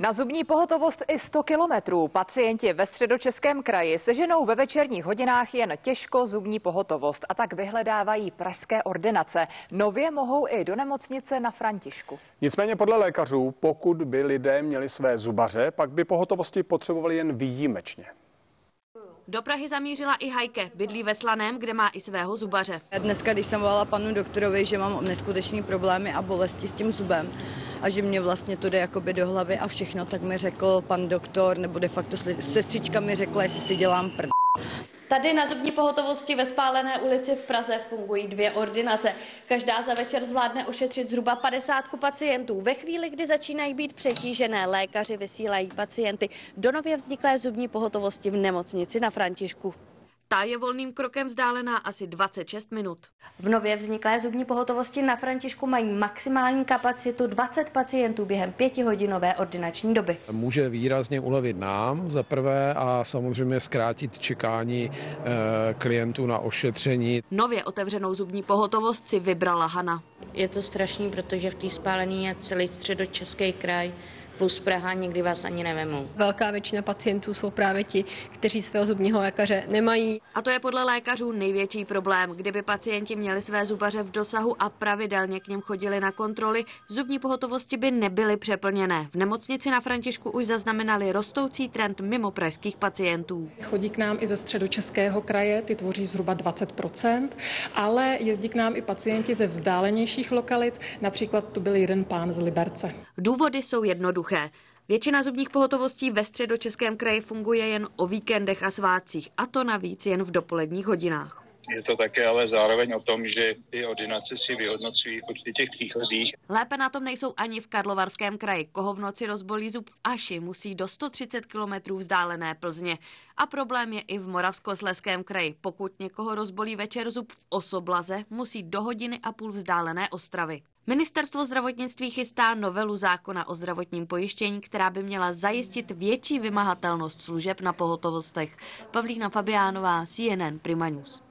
Na zubní pohotovost i 100 kilometrů pacienti ve středočeském kraji seženou ve večerních hodinách jen těžko zubní pohotovost a tak vyhledávají pražské ordinace. Nově mohou i do nemocnice na Františku. Nicméně podle lékařů, pokud by lidé měli své zubaře, pak by pohotovosti potřebovali jen výjimečně. Do Prahy zamířila i Hajke, bydlí ve Slaném, kde má i svého zubaře. Dneska, když jsem volala panu doktorovi, že mám neskutečné problémy a bolesti s tím zubem a že mě vlastně to jde jakoby do hlavy a všechno, tak mi řekl pan doktor, nebo de facto sestřička mi řekla, jestli si dělám prd. Tady na zubní pohotovosti ve Spálené ulici v Praze fungují dvě ordinace. Každá za večer zvládne ošetřit zhruba 50 pacientů. Ve chvíli, kdy začínají být přetížené, lékaři vysílají pacienty do nově vzniklé zubní pohotovosti v nemocnici na Františku. Ta je volným krokem vzdálená asi 26 minut. V nově vzniklé zubní pohotovosti na Františku mají maximální kapacitu 20 pacientů během pětihodinové ordinační doby. Může výrazně ulevit nám za prvé a samozřejmě zkrátit čekání e, klientů na ošetření. Nově otevřenou zubní pohotovost si vybrala Hana. Je to strašný, protože v té spálení je celý středočeský kraj plus Praha, nikdy vás ani nevemu. Velká většina pacientů jsou právě ti, kteří svého zubního lékaře nemají. A to je podle lékařů největší problém. Kdyby pacienti měli své zubaře v dosahu a pravidelně k něm chodili na kontroly, zubní pohotovosti by nebyly přeplněné. V nemocnici na Františku už zaznamenali rostoucí trend mimo pražských pacientů. Chodí k nám i ze středočeského kraje, ty tvoří zhruba 20% ale jezdí k nám i pacienti ze vzdálenějších lokalit, například to byl jeden pán z Liberce. Důvody jsou jednoduché jednoduché. Většina zubních pohotovostí ve středočeském kraji funguje jen o víkendech a svátcích, a to navíc jen v dopoledních hodinách. Je to také ale zároveň o tom, že ty ordinace si vyhodnocují počty těch příchozích. Lépe na tom nejsou ani v Karlovarském kraji. Koho v noci rozbolí zub v Aši, musí do 130 kilometrů vzdálené Plzně. A problém je i v Moravskosleském kraji. Pokud někoho rozbolí večer zub v Osoblaze, musí do hodiny a půl vzdálené Ostravy. Ministerstvo zdravotnictví chystá novelu zákona o zdravotním pojištění, která by měla zajistit větší vymahatelnost služeb na pohotovostech. Pavlína Fabiánová, CNN Prima News.